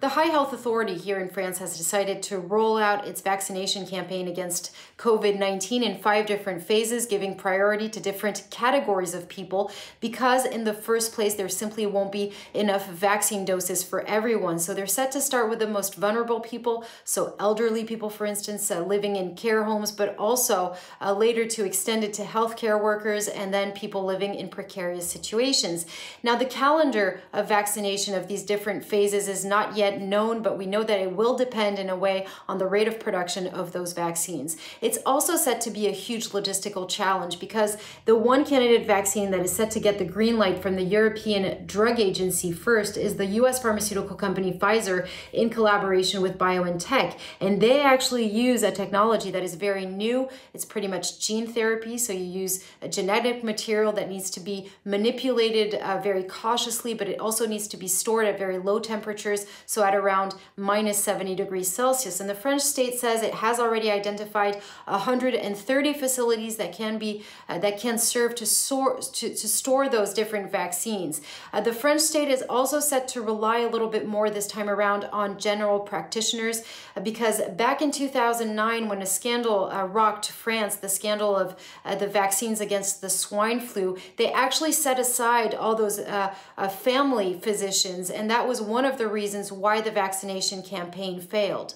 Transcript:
The High Health Authority here in France has decided to roll out its vaccination campaign against COVID 19 in five different phases, giving priority to different categories of people because, in the first place, there simply won't be enough vaccine doses for everyone. So they're set to start with the most vulnerable people, so elderly people, for instance, uh, living in care homes, but also uh, later to extend it to healthcare workers and then people living in precarious situations. Now, the calendar of vaccination of these different phases is not yet yet known, but we know that it will depend in a way on the rate of production of those vaccines. It's also set to be a huge logistical challenge because the one candidate vaccine that is set to get the green light from the European Drug Agency first is the US pharmaceutical company Pfizer in collaboration with BioNTech. And they actually use a technology that is very new. It's pretty much gene therapy. So you use a genetic material that needs to be manipulated uh, very cautiously, but it also needs to be stored at very low temperatures. So so at around minus 70 degrees Celsius. And the French state says it has already identified 130 facilities that can be uh, that can serve to, store to, to store those different vaccines. Uh, the French state is also set to rely a little bit more this time around on general practitioners uh, because back in 2009 when a scandal uh, rocked France, the scandal of uh, the vaccines against the swine flu, they actually set aside all those uh, family physicians and that was one of the reasons why why the vaccination campaign failed.